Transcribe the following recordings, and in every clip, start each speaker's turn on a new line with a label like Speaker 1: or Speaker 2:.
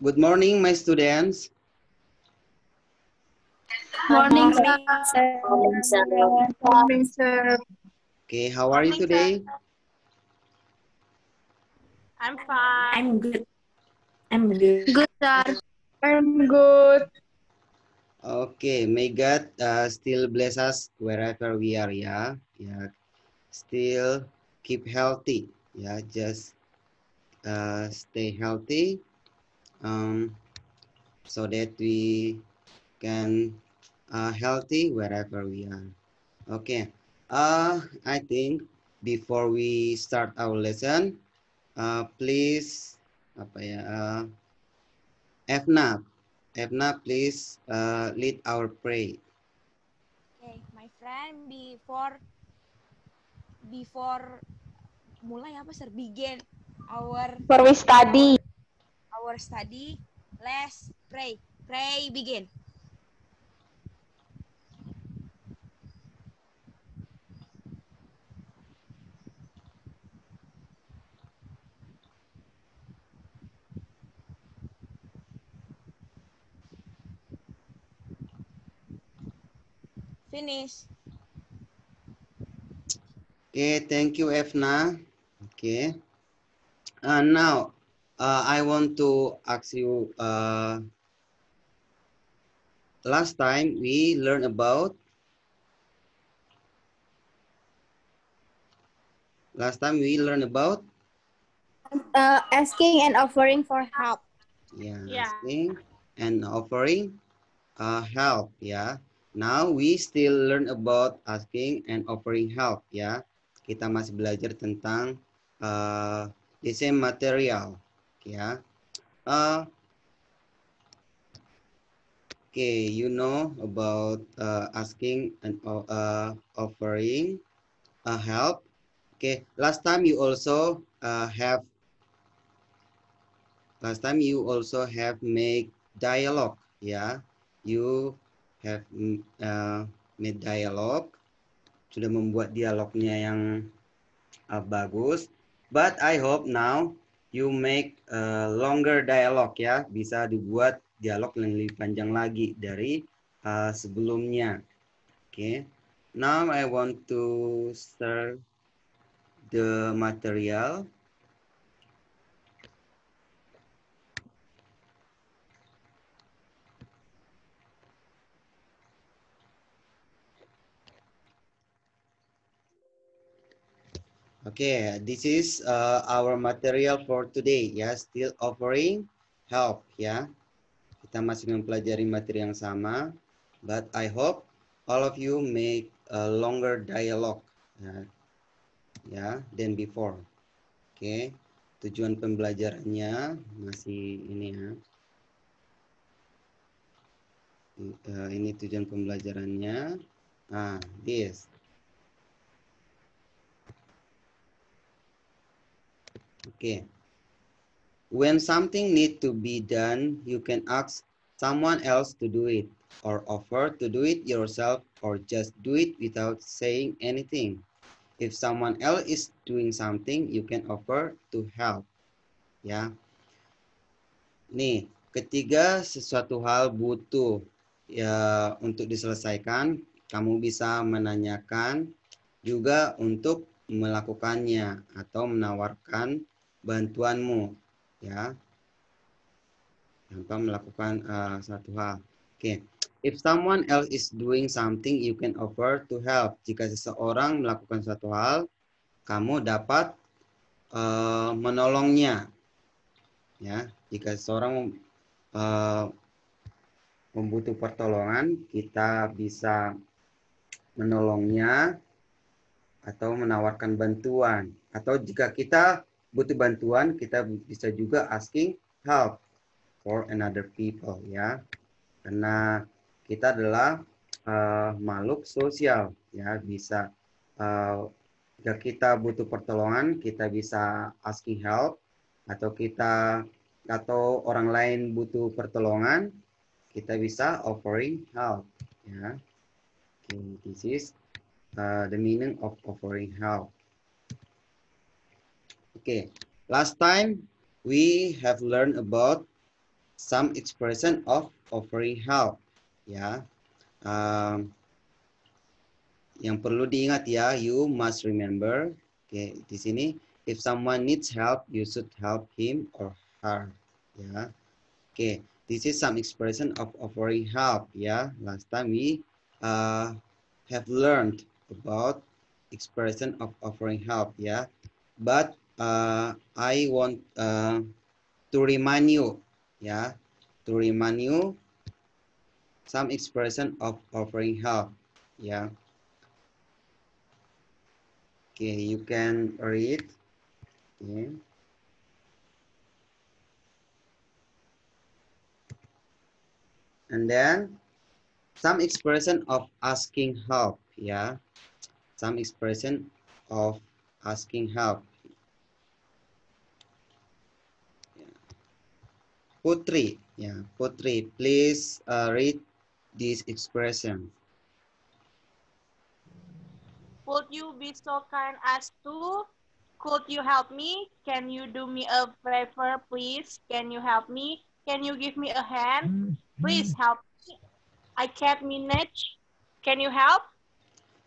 Speaker 1: Good morning, my students.
Speaker 2: Morning, sir.
Speaker 3: Morning, sir.
Speaker 2: Morning, sir.
Speaker 1: Okay, how are you today?
Speaker 4: I'm fine.
Speaker 3: I'm good. I'm good.
Speaker 2: Good, sir. I'm good.
Speaker 1: Okay, may God uh, still bless us wherever we are, yeah. Yeah, still keep healthy, yeah. Just uh, stay healthy, um, so that we can uh, healthy wherever we are. Okay. Uh, I think before we start our lesson, uh, please apa ya? Uh, Efna, Efna, please uh, lead our pray.
Speaker 4: Okay, my friend, before before mulai apa sir? Begin our
Speaker 2: For we study.
Speaker 4: Our study. Let's pray. Pray begin. Finish.
Speaker 1: Okay, thank you, Efna. Okay. Uh, now, uh, I want to ask you, uh, last time we learned about, last time we learned about,
Speaker 2: Uh, asking and offering for help.
Speaker 1: yeah,
Speaker 4: Yeah.
Speaker 1: asking and offering uh, help, yeah. Now we still learn about asking and offering help, ya. Kita masih belajar tentang uh, the same material, ya. Uh, okay, you know about uh, asking and o- uh, offering uh, help. Okay, last time you also uh, have last time you also have make dialogue, ya. You have mm, uh, made dialogue, sudah membuat dialognya yang uh, bagus. But I hope now you make a longer dialogue ya, bisa dibuat dialog yang lebih panjang lagi dari uh, sebelumnya. Oke, okay. now I want to start the material. Okay, this is uh, our material for today ya, still offering help ya. Kita masih mempelajari materi yang sama, but I hope all of you make a longer dialogue ya, ya than before. Oke, tujuan pembelajarannya masih ini ya. Uh, ini tujuan pembelajarannya. Ah, this. Okay. When something need to be done, you can ask someone else to do it or offer to do it yourself or just do it without saying anything. If someone else is doing something, you can offer to help. Ya. Nih, ketiga sesuatu hal butuh ya untuk diselesaikan, kamu bisa menanyakan juga untuk melakukannya atau menawarkan bantuanmu ya tanpa melakukan uh, satu hal. Oke, okay. if someone else is doing something, you can offer to help. Jika seseorang melakukan satu hal, kamu dapat uh, menolongnya. Ya, jika seseorang uh, membutuh pertolongan, kita bisa menolongnya atau menawarkan bantuan. Atau jika kita butuh bantuan, kita bisa juga asking help for another people ya. Karena kita adalah uh, makhluk sosial ya, bisa uh, jika kita butuh pertolongan, kita bisa asking help atau kita atau orang lain butuh pertolongan, kita bisa offering help ya. Okay, this is uh, the meaning of offering help. Okay, last time we have learned about some expression of offering help. Ya, Um, yang perlu diingat ya, you must remember. Oke, di sini if someone needs help, you should help him or her. Ya, oke. This is some expression of offering help. Ya, last time we uh, have learned about expression of offering help. Ya, but uh, I want uh, to remind you. yeah, to remind you some expression of offering help. Yeah. Okay, you can read. Okay. And then some expression of asking help. Yeah. Some expression of asking help. Putri, yeah, Putri, please uh, read this expression.
Speaker 5: Would you be so kind as to? Could you help me? Can you do me a favor, please? Can you help me? Can you give me a hand? Please help me. I can't manage. Can you help?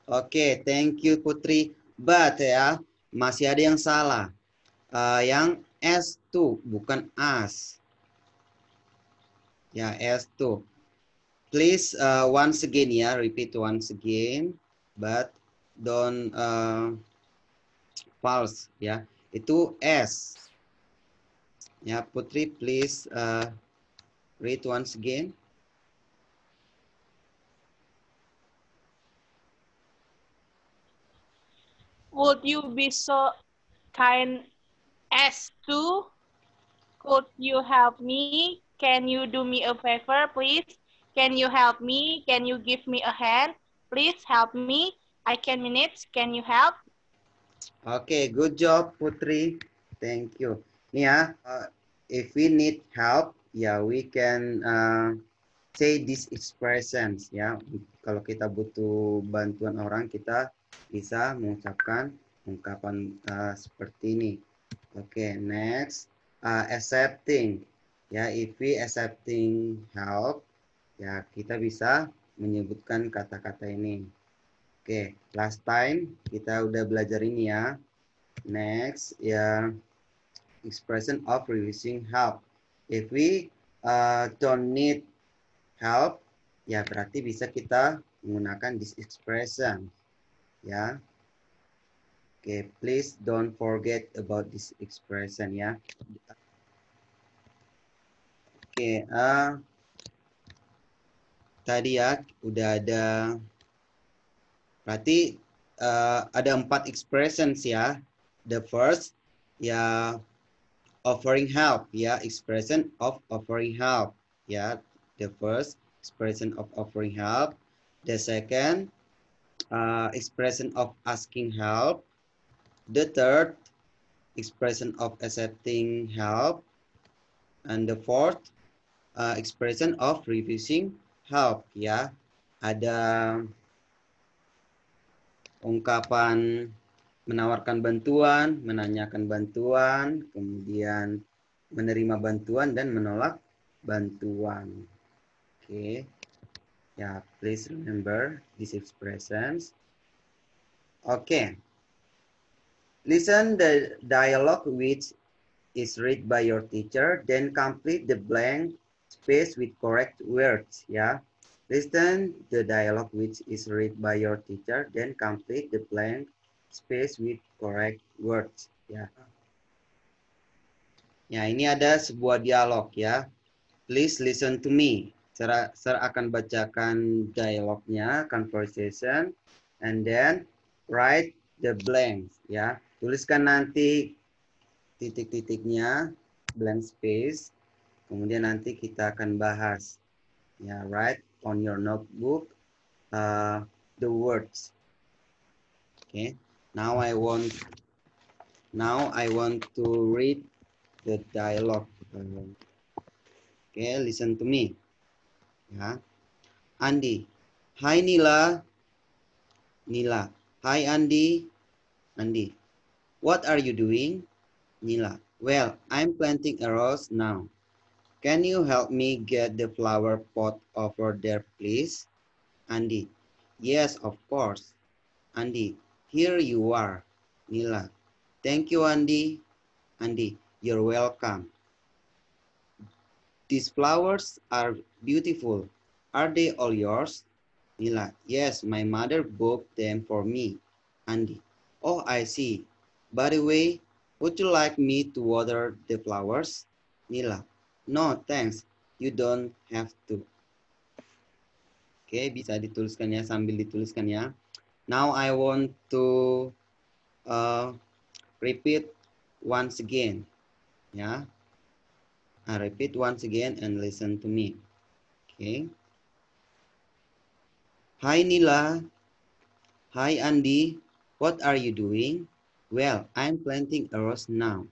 Speaker 1: Oke, thank you Putri. But ya, masih ada yang salah. Uh, yang S2 bukan as. Ya, S2. Please uh, once again ya, repeat once again, but don't uh, false ya. Itu S. Ya, Putri please uh, read once again.
Speaker 5: Would you be so kind as to? Could you help me? Can you do me a favor, please? Can you help me? Can you give me a hand? Please help me. I can manage. Can you help?
Speaker 1: Okay, good job Putri. Thank you. Ya, uh, if we need help, yeah, we can uh, say these expressions ya. Kalau kita butuh bantuan orang, kita bisa mengucapkan ungkapan uh, seperti ini. Oke, okay, next uh, accepting. Ya, if we accepting help, ya kita bisa menyebutkan kata-kata ini. Oke, last time kita udah belajar ini ya. Next, ya expression of refusing help. If we uh, don't need help, ya berarti bisa kita menggunakan this expression. Ya. Oke, please don't forget about this expression ya. Oke, uh, tadi ya udah ada berarti uh, ada empat expressions ya. The first ya offering help ya, expression of offering help ya. The first expression of offering help. The second uh, expression of asking help. The third expression of accepting help. And the fourth uh, expression of refusing help ya. Ada ungkapan menawarkan bantuan, menanyakan bantuan, kemudian menerima bantuan dan menolak bantuan. Oke. Okay. Ya, yeah, please remember these expressions. Oke. Okay. Listen the dialogue which is read by your teacher, then complete the blank space with correct words, ya. Listen the dialogue which is read by your teacher, then complete the blank space with correct words, ya. Ya, ini ada sebuah dialog ya. Please listen to me. Saya, akan bacakan dialognya, conversation, and then write the blanks ya. Tuliskan nanti titik-titiknya, blank space. Kemudian nanti kita akan bahas. Ya, write on your notebook uh, the words. Okay. Now I want now I want to read the dialogue. Okay, listen to me. Ya. Andi. Hai Nila. Nila. Hai Andi. Andi. What are you doing? Nila. Well, I'm planting a rose now. Can you help me get the flower pot over there, please? Andy. Yes, of course. Andy, Here you are. Nila. Thank you, Andy. Andy, You're welcome. These flowers are beautiful. Are they all yours? Nila. Yes, my mother bought them for me. Andy, Oh, I see. By the way, would you like me to water the flowers? Nila. No, thanks. You don't have to. Oke, bisa dituliskan ya sambil dituliskan ya. Now I want to uh, repeat once again. Ya. I repeat once again and listen to me. Okay. Hi Nila. Hi Andy. What are you doing? Well, I'm planting a rose now.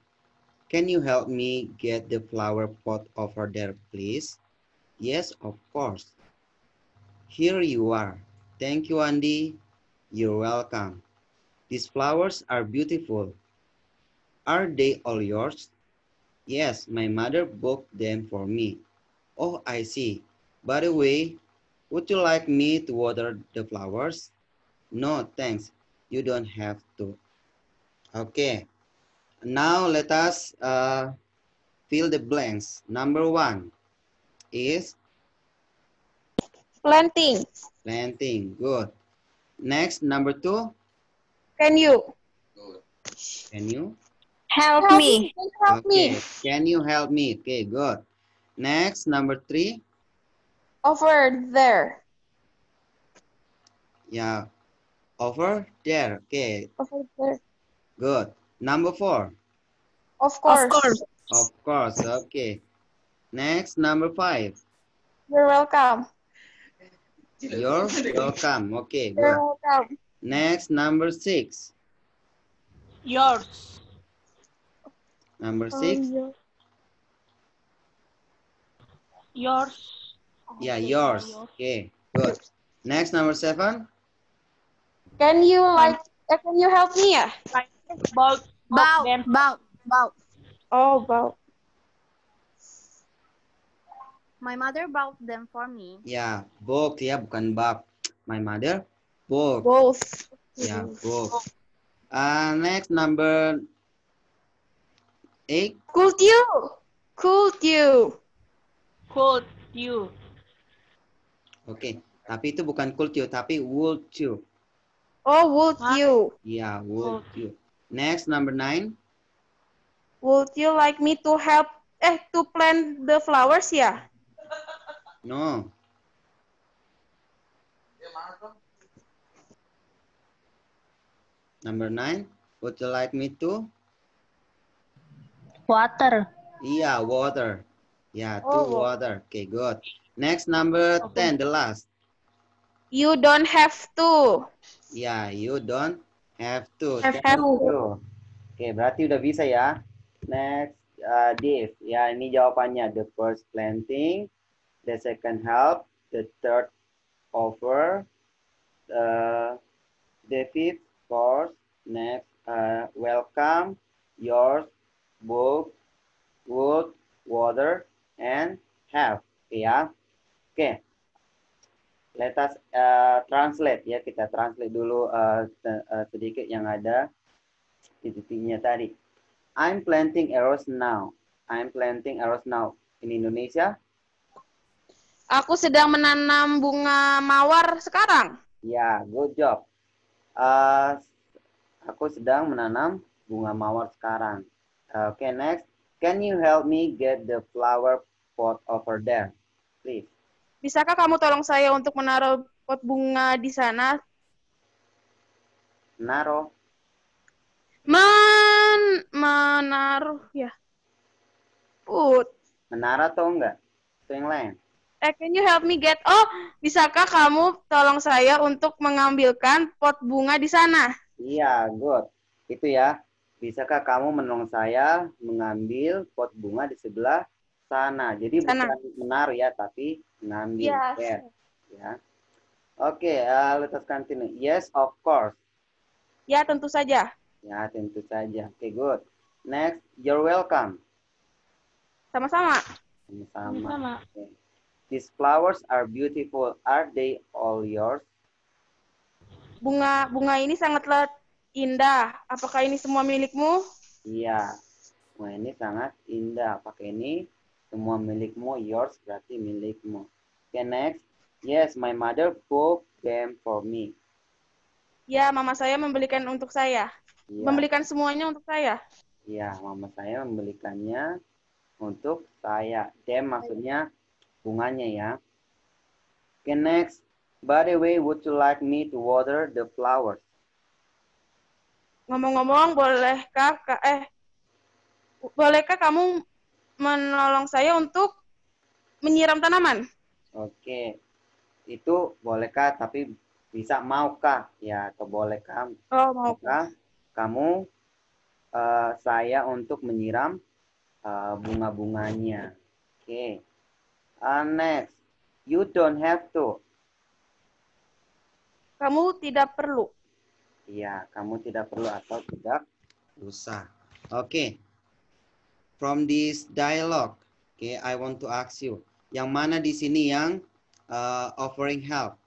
Speaker 1: Can you help me get the flower pot over there, please? Yes, of course. Here you are. Thank you, Andy. You're welcome. These flowers are beautiful. Are they all yours? Yes, my mother bought them for me. Oh, I see. By the way, would you like me to water the flowers? No, thanks. You don't have to. Okay. Now let us uh, fill the blanks. Number one is
Speaker 6: Planting.
Speaker 1: planting. Good. Next, number two,
Speaker 6: Can you
Speaker 1: can you?
Speaker 2: Help me.
Speaker 6: Can you help me
Speaker 1: Okay. Can you help me? Okay, good. Next, number three.
Speaker 6: over there?
Speaker 1: Yeah. Over there. Okay,
Speaker 6: Over there.
Speaker 1: good. Number four.
Speaker 6: Of course.
Speaker 2: course.
Speaker 1: Of course. Okay. Next, number five.
Speaker 6: You're welcome.
Speaker 1: You're welcome. Okay,
Speaker 6: You're
Speaker 1: good.
Speaker 6: welcome.
Speaker 1: Next, number six.
Speaker 5: Yours.
Speaker 1: Number
Speaker 6: oh,
Speaker 1: six.
Speaker 6: yeah.
Speaker 5: Yours.
Speaker 1: Yeah, yours. Okay, good. Next, number seven.
Speaker 6: Can you like? can you help me ya?
Speaker 5: Both, both
Speaker 2: Bow,
Speaker 5: them.
Speaker 2: bow, bow.
Speaker 6: Oh, wow.
Speaker 2: My mother bought them for me.
Speaker 1: Ya, book ya, bukan bab. My mother, book.
Speaker 6: Both.
Speaker 1: Ya, book. Uh, next, number eight.
Speaker 6: Could you? Could you?
Speaker 5: Could you?
Speaker 1: Oke, tapi itu bukan could you, tapi would you.
Speaker 6: Oh, would
Speaker 5: Huh?
Speaker 6: you?
Speaker 1: Ya, would
Speaker 5: Would.
Speaker 1: you. Next, number nine.
Speaker 6: Would you like me to help? Eh, to plant the flowers ya?
Speaker 1: No. Number nine. Would you like me to?
Speaker 2: Water.
Speaker 1: Yeah, water. Yeah, to
Speaker 6: Oh, wa-
Speaker 1: water. Okay, good. Next, number
Speaker 5: Okay.
Speaker 1: 10, the last.
Speaker 6: You don't have to.
Speaker 1: Yeah, you don't have to.
Speaker 6: Have to.
Speaker 1: Oke, berarti udah bisa ya. Next, uh, Dave. Ya, ini jawabannya. The first planting, the second help, the third offer, uh, the fifth course, next, uh, welcome, yours, book, wood, water, and have. Ya. Oke. Let us uh, translate ya. Kita translate dulu uh, uh, sedikit yang ada di titiknya tadi. I'm planting arrows now. I'm planting arrows now. In Indonesia,
Speaker 6: Aku sedang menanam bunga mawar sekarang.
Speaker 1: ya, good job. Uh, aku sedang menanam bunga mawar sekarang. Uh, Oke, next. Can you help me get the flower pot over there, please?
Speaker 6: Bisakah kamu tolong saya untuk menaruh pot bunga di sana?
Speaker 1: Naro.
Speaker 6: Men menaruh ya. Put.
Speaker 1: Menara atau enggak? Itu yang lain.
Speaker 6: Eh, can you help me get? Oh, bisakah kamu tolong saya untuk mengambilkan pot bunga di sana?
Speaker 1: Iya, good. Itu ya. Bisakah kamu menolong saya mengambil pot bunga di sebelah sana? Jadi
Speaker 6: Sana.
Speaker 1: bukan menaruh ya, tapi mengambil.
Speaker 6: Yes.
Speaker 1: Get. Ya. Oke, uh, let us continue. Yes, of course.
Speaker 6: Ya, tentu saja.
Speaker 1: Ya, tentu saja. Oke, good. Next, you're welcome.
Speaker 6: Sama-sama.
Speaker 1: Sama-sama. These flowers are beautiful. Are they all yours?
Speaker 6: Bunga bunga ini sangatlah indah. Apakah ini semua milikmu?
Speaker 1: Iya. Wah, ini sangat indah. Pakai ini semua milikmu, yours berarti milikmu. Okay, next. Yes, my mother bought them for me.
Speaker 6: Ya, mama saya membelikan untuk saya.
Speaker 1: Iya.
Speaker 6: Membelikan semuanya untuk saya.
Speaker 1: Iya, mama saya membelikannya untuk saya. Them maksudnya bunganya ya. Okay, next. By the way, would you like me to water the flowers?
Speaker 6: Ngomong-ngomong, bolehkah ka- eh bolehkah kamu menolong saya untuk menyiram tanaman?
Speaker 1: Oke. Itu bolehkah tapi bisa maukah? Ya, atau bolehkah?
Speaker 6: Oh, mau.
Speaker 1: Maukah kamu eh, saya untuk menyiram eh, bunga-bunganya? Oke. Uh, next. You don't have to.
Speaker 6: Kamu tidak perlu.
Speaker 1: Iya, kamu tidak perlu atau tidak usah. Oke. From this dialogue, okay, I want to ask you, yang mana di sini yang uh, offering help?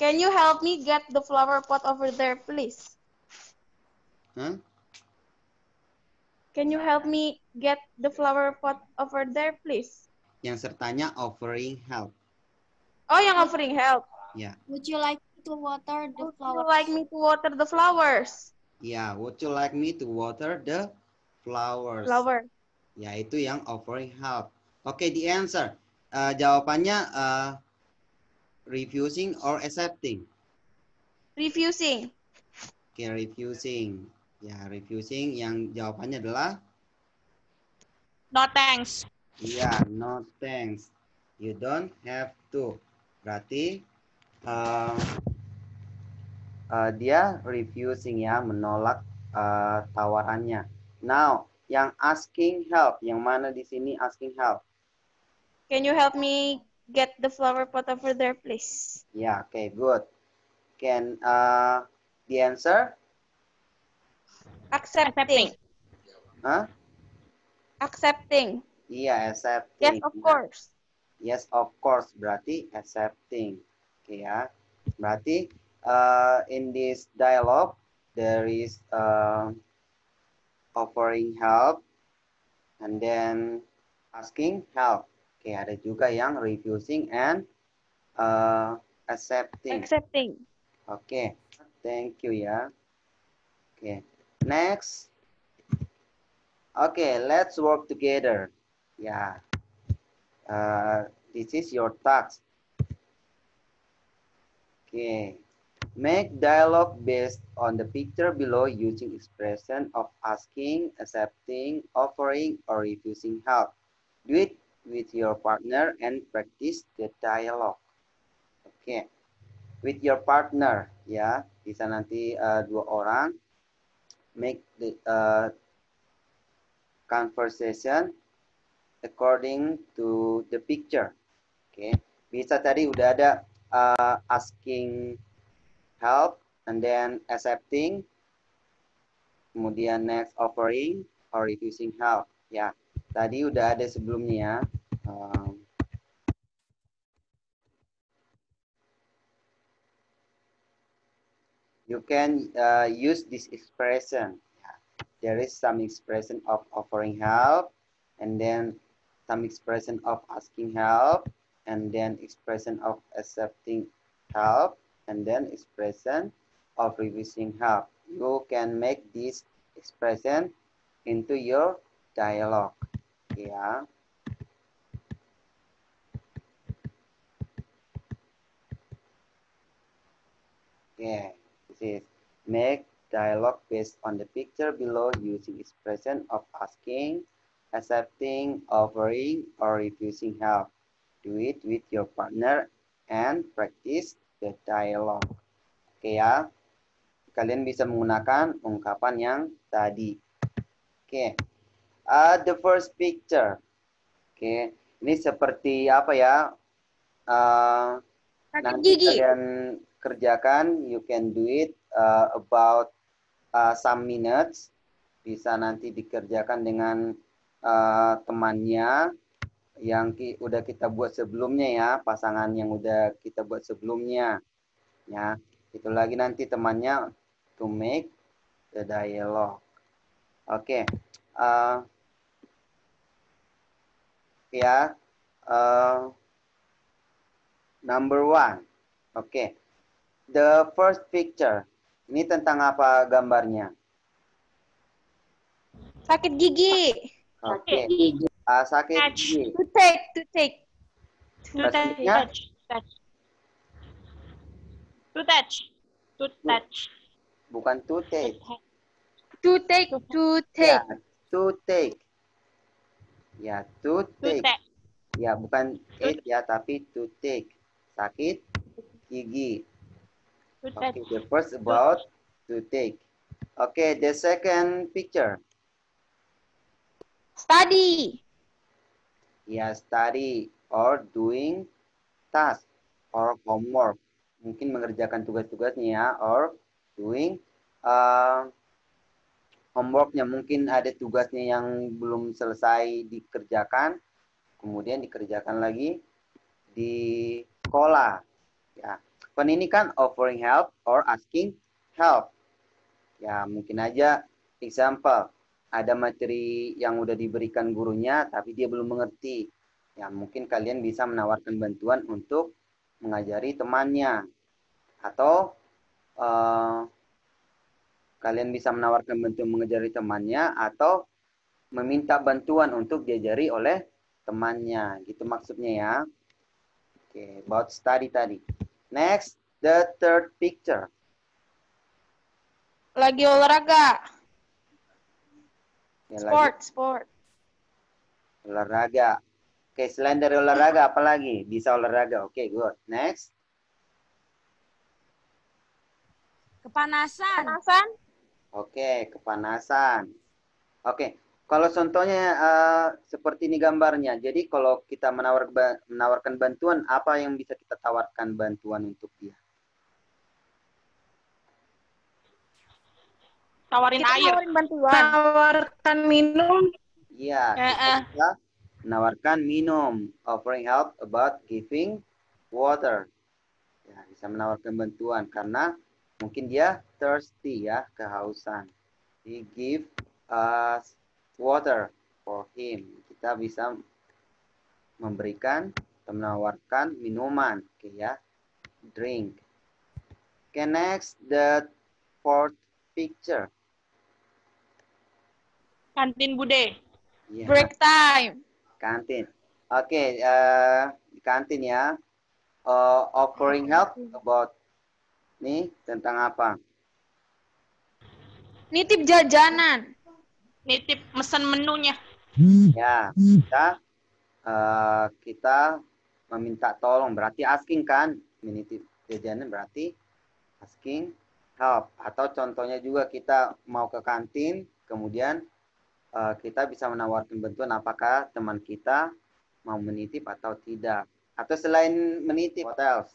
Speaker 6: Can you help me get the flower pot over there, please?
Speaker 1: Hah?
Speaker 6: Can you help me get the flower pot over there, please?
Speaker 1: Yang sertanya offering help.
Speaker 6: Oh, yang offering help.
Speaker 1: Ya,
Speaker 2: Would you like to water the
Speaker 6: Would you
Speaker 2: flowers?
Speaker 6: like me to water the flowers?
Speaker 1: ya. Would you like me to water the flowers?
Speaker 6: Flower.
Speaker 1: Ya, itu yang offering help. Oke, the answer. Uh, jawabannya uh, refusing or accepting.
Speaker 6: Refusing.
Speaker 1: Oke, refusing. Ya, refusing yang jawabannya adalah
Speaker 5: No thanks.
Speaker 1: iya, no thanks. You don't have to. Berarti uh, uh, dia refusing ya, menolak uh, tawarannya. Now, yang asking help, yang mana di sini asking help?
Speaker 6: Can you help me get the flower pot over there, please?
Speaker 1: Ya, oke, good. Can uh, the answer?
Speaker 6: Accepting.
Speaker 1: Huh?
Speaker 6: Accepting.
Speaker 1: Iya, accepting.
Speaker 6: Yes, of course.
Speaker 1: Yes, of course. Berarti accepting. Oke ya. Berarti uh, in this dialogue there is uh, offering help and then asking help. Oke, ada juga yang refusing and uh, accepting.
Speaker 6: Accepting.
Speaker 1: Oke, thank you ya. Oke, next. Oke, let's work together. Ya, Uh, this is your task. Oke, make dialogue based on the picture below using expression of asking, accepting, offering, or refusing help. Do it with your partner and practice the dialogue. Oke. With your partner ya. Bisa nanti uh, dua orang make the uh, conversation according to the picture. Oke. Bisa tadi udah ada uh, asking help and then accepting. Kemudian next offering or refusing help. Ya tadi udah ada sebelumnya ya. Um, you can uh, use this expression. There is some expression of offering help, and then some expression of asking help, and then expression of accepting help, and then expression of refusing help. You can make this expression into your dialogue. Yeah. Okay. This is make dialogue based on the picture below using expression of asking, accepting, offering, or refusing help. Do it with your partner and practice the dialogue. Oke ya. Kalian bisa menggunakan ungkapan yang tadi. Oke. Uh, the first picture. Oke. Ini seperti apa ya? Uh, nanti
Speaker 6: gigi.
Speaker 1: kalian kerjakan you can do it uh, about uh, some minutes bisa nanti dikerjakan dengan uh, temannya yang ki udah kita buat sebelumnya ya, pasangan yang udah kita buat sebelumnya. Ya, itu lagi nanti temannya to make the dialogue. Oke. Okay. Uh, ya. Uh, number one. Oke. Okay. The first picture. Ini tentang apa gambarnya?
Speaker 6: Sakit gigi.
Speaker 1: Oke. Okay. Uh, sakit
Speaker 5: Touch.
Speaker 1: gigi.
Speaker 6: To take, to take.
Speaker 5: To touch, touch, touch. To touch. To touch.
Speaker 1: Bukan to take.
Speaker 6: To take, to
Speaker 1: Ya,
Speaker 6: take.
Speaker 1: to take. Ya, to
Speaker 5: To
Speaker 1: take. Ya, bukan it ya, tapi to take. Sakit gigi.
Speaker 5: To
Speaker 1: Okay, the first about to take. Okay, the second picture.
Speaker 6: Study.
Speaker 1: Ya, study or doing task or homework. Mungkin mengerjakan tugas-tugasnya ya, or doing uh, homeworknya. Mungkin ada tugasnya yang belum selesai dikerjakan, kemudian dikerjakan lagi di sekolah. Ya, kan ini kan offering help or asking help. Ya, mungkin aja example ada materi yang udah diberikan gurunya tapi dia belum mengerti. Ya, mungkin kalian bisa menawarkan bantuan untuk mengajari temannya atau eh, kalian bisa menawarkan bantuan mengajari temannya atau meminta bantuan untuk diajari oleh temannya. Gitu maksudnya ya. Oke, about study tadi. Next, the third picture.
Speaker 6: Lagi olahraga.
Speaker 1: Ya, lagi
Speaker 6: Sport, sport.
Speaker 1: olahraga. Oke, selain dari olahraga apa lagi? Bisa olahraga. Oke, good. Next.
Speaker 4: Kepanasan.
Speaker 6: Panasan.
Speaker 1: Oke, kepanasan. Oke, kalau contohnya eh, seperti ini gambarnya. Jadi kalau kita menawar, menawarkan bantuan, apa yang bisa kita tawarkan bantuan untuk dia?
Speaker 5: Tawarin
Speaker 6: Kita
Speaker 5: air.
Speaker 6: bantuan. Tawarkan minum.
Speaker 1: Iya, kita
Speaker 5: eh.
Speaker 1: bisa menawarkan minum, offering help about giving water. Ya, bisa menawarkan bantuan karena mungkin dia thirsty ya, kehausan. He give us water for him. Kita bisa memberikan atau menawarkan minuman, oke ya, drink. Okay, next the fourth picture.
Speaker 5: Kantin Bude.
Speaker 1: Ya.
Speaker 6: Break time.
Speaker 1: Kantin. Oke, eh, di kantin ya. Eh, offering help about nih tentang apa?
Speaker 6: Nitip jajanan.
Speaker 5: Nitip mesen menunya.
Speaker 1: Ya, kita eh, kita meminta tolong berarti asking kan? Menitip jajanan berarti asking help atau contohnya juga kita mau ke kantin kemudian eh, kita bisa menawarkan bantuan apakah teman kita mau menitip atau tidak atau selain menitip what else?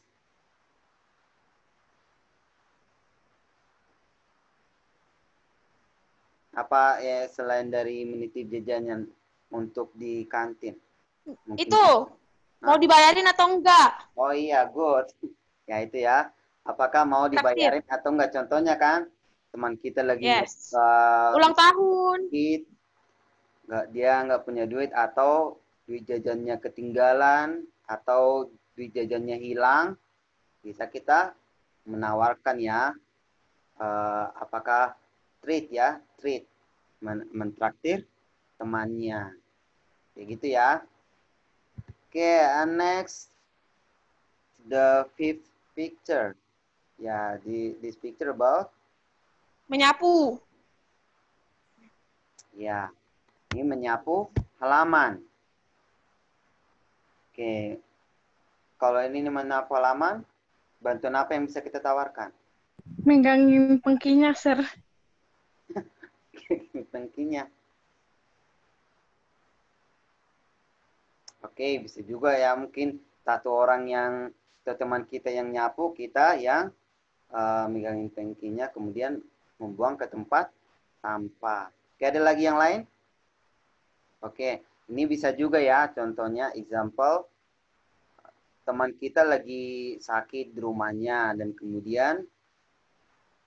Speaker 1: apa ya selain dari menitip jajanan untuk di kantin Mungkin-
Speaker 6: Itu. Mau dibayarin atau enggak?
Speaker 1: Oh iya, good. Ya itu ya. Apakah mau
Speaker 6: Traktir.
Speaker 1: dibayarin atau enggak? Contohnya kan teman kita lagi
Speaker 6: Yes.
Speaker 1: uh,
Speaker 6: Ulang tahun.
Speaker 1: sakit, nggak dia nggak punya duit atau duit jajannya ketinggalan atau duit jajannya hilang, bisa kita menawarkan ya. eh, apakah treat ya, treat, Men- mentraktir temannya, kayak gitu ya. Oke, and next the fifth picture. Ya, di this picture about
Speaker 6: Menyapu.
Speaker 1: ya ini menyapu halaman. Oke, kalau ini menyapu halaman, bantuan apa yang bisa kita tawarkan?
Speaker 3: Megangin pengkinya, Sir.
Speaker 1: Tangkinya. Oke, bisa juga ya mungkin satu orang yang atau teman kita yang nyapu, kita yang eh, megangin tangkinya, kemudian membuang ke tempat sampah. Oke, ada lagi yang lain? Oke, ini bisa juga ya contohnya example teman kita lagi sakit di rumahnya dan kemudian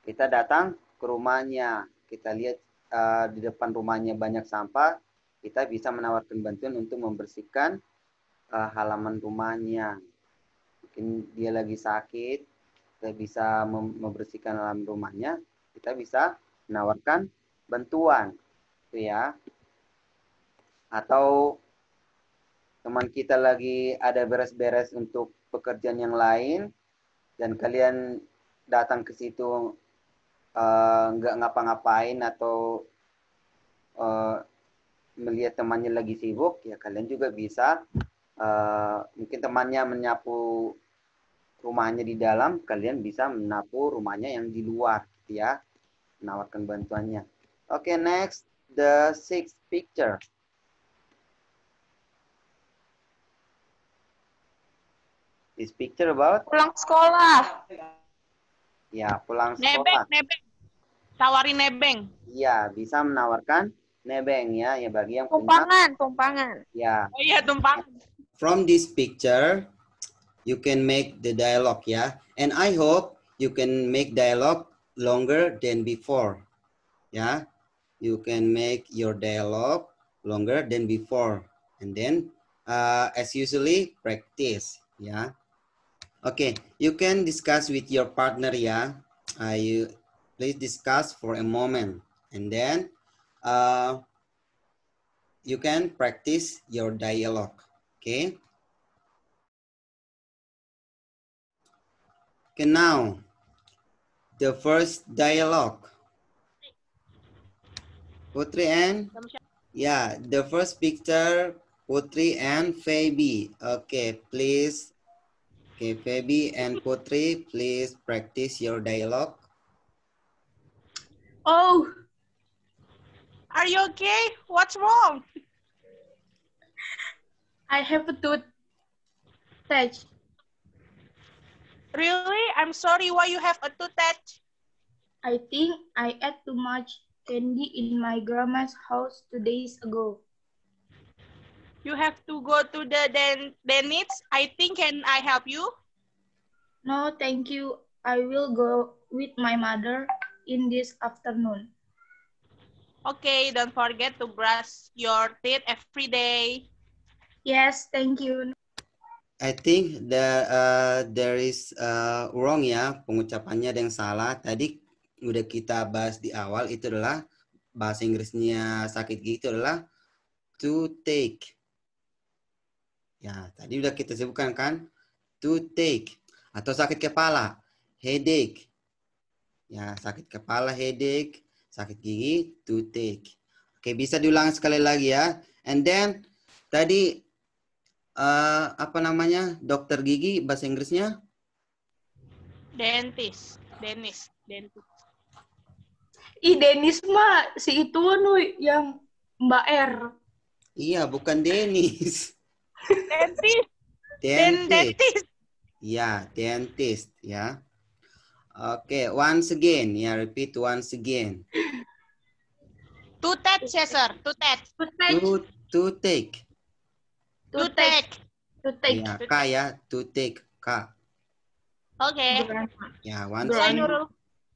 Speaker 1: kita datang ke rumahnya. Kita lihat uh, di depan rumahnya banyak sampah, kita bisa menawarkan bantuan untuk membersihkan uh, halaman rumahnya. Mungkin dia lagi sakit, kita bisa mem membersihkan halaman rumahnya, kita bisa menawarkan bantuan, itu ya. Atau teman kita lagi ada beres-beres untuk pekerjaan yang lain dan kalian datang ke situ uh, nggak ngapa-ngapain atau uh, melihat temannya lagi sibuk ya kalian juga bisa uh, mungkin temannya menyapu rumahnya di dalam kalian bisa menapu rumahnya yang di luar gitu ya menawarkan bantuannya. Oke okay, next the sixth picture this picture about
Speaker 6: Pulang sekolah.
Speaker 1: ya pulang
Speaker 5: Nebeng,
Speaker 1: sekolah
Speaker 5: nebeng. Tawarin nebeng.
Speaker 1: Iya, bisa menawarkan nebeng ya, ya bagi yang punya.
Speaker 6: Tumpangan, tumpangan.
Speaker 1: Ya.
Speaker 5: Oh iya, tumpang.
Speaker 1: From this picture, you can make the dialogue ya. And I hope you can make dialogue longer than before. Ya. You can make your dialogue longer than before. And then, uh, as usually, practice ya. Okay, you can discuss with your partner yeah. Uh, you please discuss for a moment. And then uh, you can practice your dialogue okay? Okay now the first dialogue. Putri and yeah the first picture Putri and Fabi okay please okay Fabi and Putri please practice your dialogue
Speaker 6: Oh,
Speaker 5: Are you okay? What's wrong?
Speaker 3: I have a tooth touch.
Speaker 5: Really? I'm sorry why you have a toothache.
Speaker 3: I think I ate too much candy in my grandma's house two days ago.
Speaker 5: You have to go to the den dentist. I think can I help you?
Speaker 3: No, thank you. I will go with my mother in this afternoon.
Speaker 5: Okay, don't forget to brush your teeth every day.
Speaker 3: Yes, thank you.
Speaker 1: I think there uh, there is uh, wrong ya pengucapannya ada yang salah. Tadi udah kita bahas di awal itu adalah bahasa Inggrisnya sakit gigi itu adalah to take. Ya, tadi udah kita sebutkan kan to take atau sakit kepala headache. Ya, sakit kepala headache, sakit gigi toothache. Oke, bisa diulang sekali lagi ya. And then tadi eh, apa namanya? Dokter gigi bahasa Inggrisnya?
Speaker 5: Dentist, dentist, dentist.
Speaker 3: Ih, Denis mah si itu nu yang Mbak R.
Speaker 1: Iya, bukan Dennis.
Speaker 5: Dentist, den
Speaker 1: Dentist.
Speaker 5: dentist.
Speaker 1: Ya, dentist ya. Oke, once again. Ya, repeat once again.
Speaker 5: Toothache ya, sir. Toothache.
Speaker 3: Toothache.
Speaker 1: To to take.
Speaker 3: Toothache.
Speaker 5: Toothache.
Speaker 3: Toothache.
Speaker 1: Ya, K ya, to take. K.
Speaker 5: Oke.
Speaker 3: Grandma.
Speaker 1: Ya, once
Speaker 5: Saya
Speaker 1: again.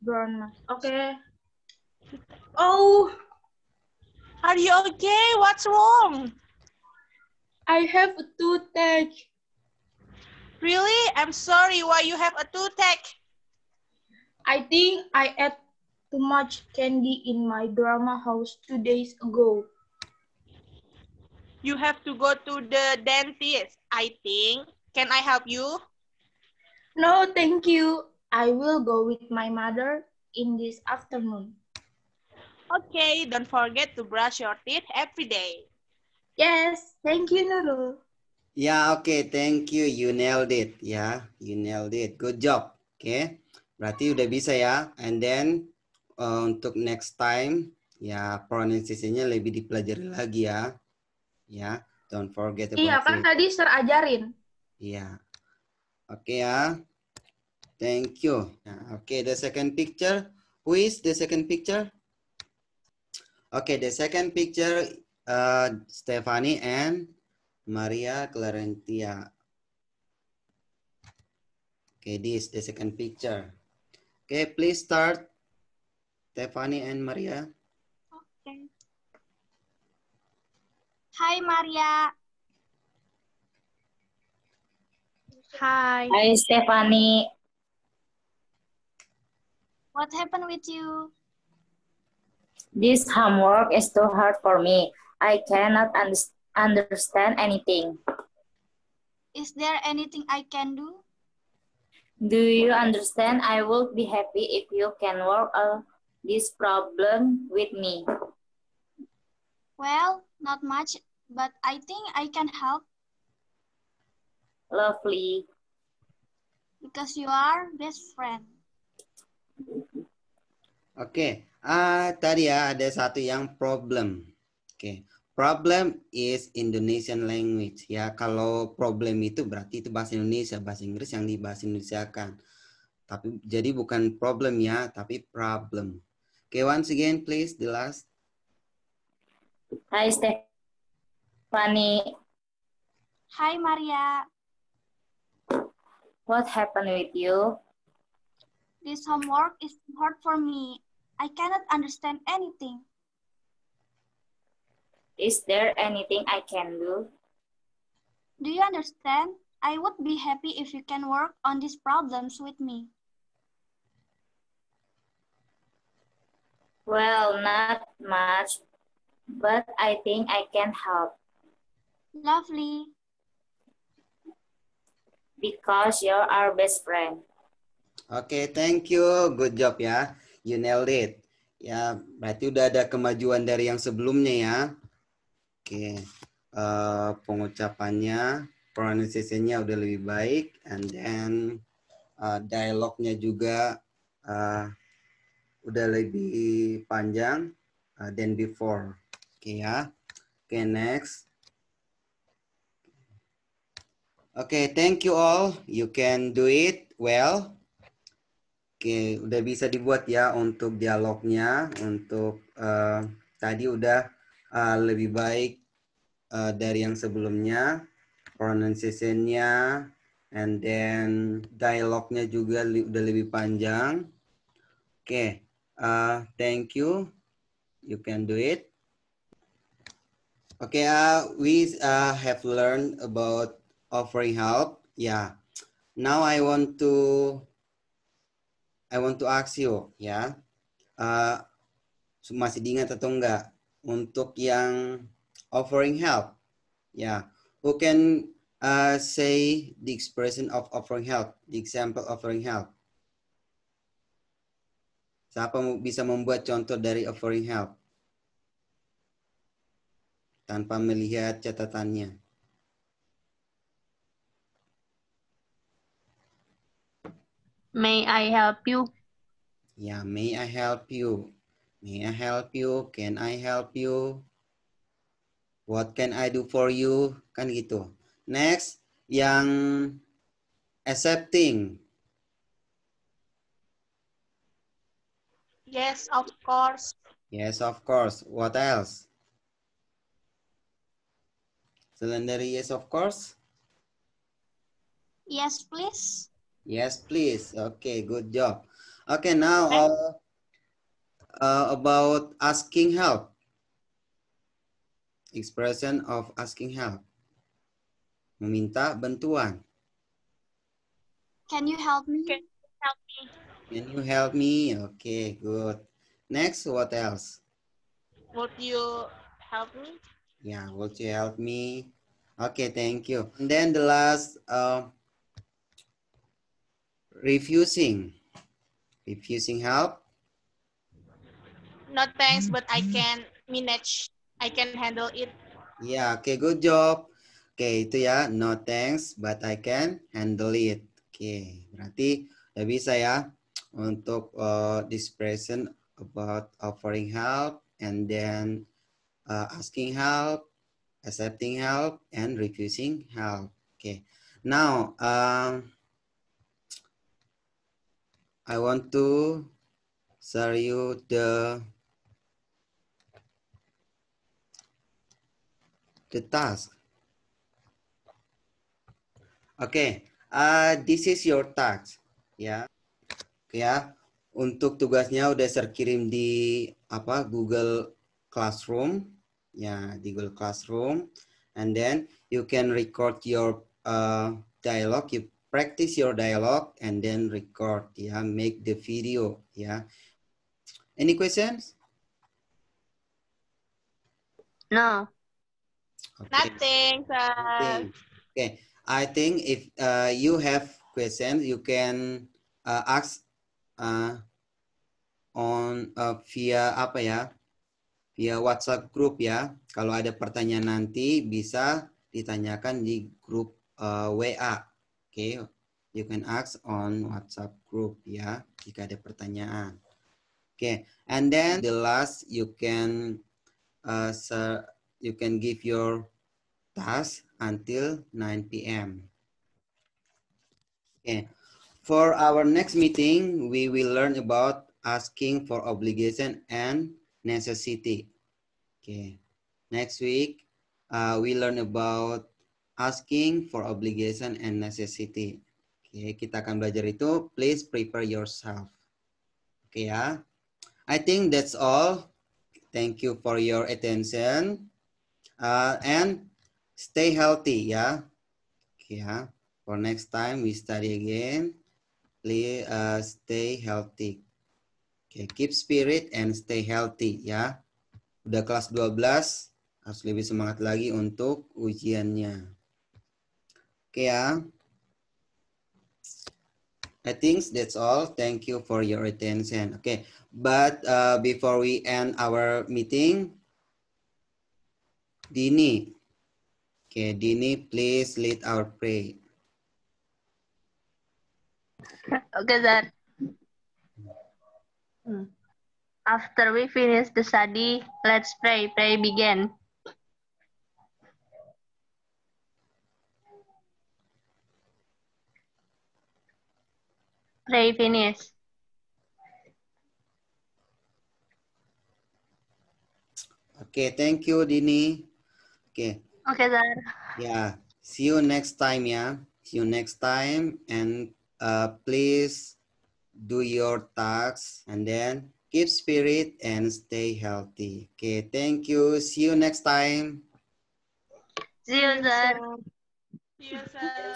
Speaker 3: Grandma. Oke. Oh,
Speaker 5: Are you okay? What's wrong?
Speaker 3: I have a toothache.
Speaker 5: Really? I'm sorry why you have a toothache.
Speaker 3: I think I ate too much candy in my grandma house two days ago.
Speaker 5: You have to go to the dentist, I think. Can I help you?
Speaker 3: No, thank you. I will go with my mother in this afternoon.
Speaker 5: Okay, don't forget to brush your teeth every day.
Speaker 3: Yes, thank you, Nurul.
Speaker 1: Ya, oke, thank you. You nailed it. Ya, you nailed it. Good job. Oke, berarti udah bisa ya. And then uh, untuk next time, ya pronunciation-nya lebih dipelajari lagi ya. Ya, don't forget about
Speaker 3: Iya kan
Speaker 1: it.
Speaker 3: tadi Sir ajarin.
Speaker 1: Iya. Oke ya. Thank you. Nah, Oke, the second picture. Who is the second picture? Okay, the second picture, uh, Stephanie and Maria Clarentia. Okay, this the second picture. Okay, please start. Stephanie and Maria.
Speaker 3: Okay. Hi, Maria.
Speaker 5: Hi.
Speaker 7: Hi, Stephanie.
Speaker 3: What happened with you?
Speaker 7: This homework is too hard for me. I cannot un understand anything.
Speaker 3: Is there anything I can do?
Speaker 7: Do you understand? I would be happy if you can work on this problem with me.
Speaker 3: Well, not much, but I think I can help
Speaker 7: Lovely.
Speaker 3: because you are best friend.
Speaker 1: Oke, ah tadi ya ada satu yang problem. Oke, problem is Indonesian language ya. Kalau problem itu berarti itu bahasa Indonesia, bahasa Inggris yang dibahas Indonesiakan. Tapi jadi bukan problem ya, tapi problem. Oke, once again please the last.
Speaker 7: Hi, Stephanie.
Speaker 3: Hi, Maria.
Speaker 7: What happened with you?
Speaker 3: This homework is hard for me. I cannot understand anything.
Speaker 7: Is there anything I can do?
Speaker 3: Do you understand? I would be happy if you can work on these problems with me.
Speaker 7: Well, not much, but I think I can help
Speaker 3: Lovely.
Speaker 7: because you're our best friend.
Speaker 1: Oke, thank you. Good job ya. You nailed it. Ya, berarti udah ada kemajuan dari yang sebelumnya ya. Oke, eh, pengucapannya, pronunciation-nya udah lebih baik, and then eh, dialognya juga eh, udah lebih panjang eh, than before. Oke ya. Oke, next. Oke, thank you all. You can do it well. Oke, udah bisa dibuat ya untuk dialognya. Untuk eh, tadi udah eh, lebih baik eh, dari yang sebelumnya. Pronunciation-nya, and then dialognya juga li- udah lebih panjang. Oke, eh, thank you. You can do it. Okay, uh, we uh, have learned about offering help. Yeah. Now I want to I want to ask you, ya. Uh, masih diingat atau enggak untuk yang offering help? Ya. Who can uh, say the expression of offering help? The example offering help. Siapa bisa membuat contoh dari offering help? Tanpa melihat catatannya.
Speaker 5: May I help you?
Speaker 1: Ya, may I help you? May I help you? Can I help you? What can I do for you? Kan gitu. Next, yang accepting.
Speaker 5: Yes, of course.
Speaker 1: Yes, of course. What else? Selain dari yes, of course?
Speaker 3: Yes, please.
Speaker 1: Yes, please. Okay, good job. Okay, now uh, uh, about asking help. Expression of asking help. Meminta bantuan.
Speaker 3: Can you help me?
Speaker 5: Can help me?
Speaker 1: Can you help me? Okay, good. Next, what else?
Speaker 5: Would you help me?
Speaker 1: Yeah, would you help me? Okay, thank you. And then the last, uh, refusing. Refusing help.
Speaker 5: No thanks, but I can manage. I can handle it.
Speaker 1: Ya, oke, good job. Oke, itu ya, no thanks, but I can handle it. Oke, berarti udah bisa ya untuk uh, this present about offering help and then uh, asking help, accepting help, and refusing help. Okay, now um, I want to share you the the task. Oke, uh, this is your task, ya. Ya, untuk tugasnya udah saya kirim di apa Google Classroom, ya di Google Classroom, and then you can record your uh, dialogue. You practice your dialogue and then record, ya, make the video, ya. Any questions?
Speaker 6: No.
Speaker 1: Okay.
Speaker 5: Nothing, sir.
Speaker 1: Okay. Okay. I think if uh, you have questions, you can uh, ask uh, on uh, via apa ya? Via WhatsApp group ya. Kalau ada pertanyaan nanti bisa ditanyakan di grup uh, WA. Oke. Okay. You can ask on WhatsApp group ya jika ada pertanyaan. Oke. Okay. And then the last you can uh, you can give your task until 9 p.m. Okay. For our next meeting, we will learn about asking for obligation and necessity. Okay. Next week, uh, we learn about asking for obligation and necessity. Oke, kita akan belajar itu. Please prepare yourself. Oke ya. I think that's all. Thank you for your attention. Uh, and stay healthy ya. Oke ya. For next time we study again. Please uh, stay healthy. Oke, keep spirit and stay healthy ya. Udah kelas 12, harus lebih semangat lagi untuk ujiannya. Oke ya. I think that's all. Thank you for your attention. Okay, but uh, before we end our meeting, Dini, Okay, Dini, please lead our pray.
Speaker 6: Okay, sir. After we finish the study, let's pray. Pray begin. Pray finish.
Speaker 1: Okay, thank you, Dini. Okay,
Speaker 6: Okay, sir.
Speaker 1: yeah. See you next time, yeah. See you next time, and uh, please do your tasks, and then keep spirit and stay healthy. Okay, thank you. See you next time.
Speaker 6: See you, sir.
Speaker 5: See you, sir.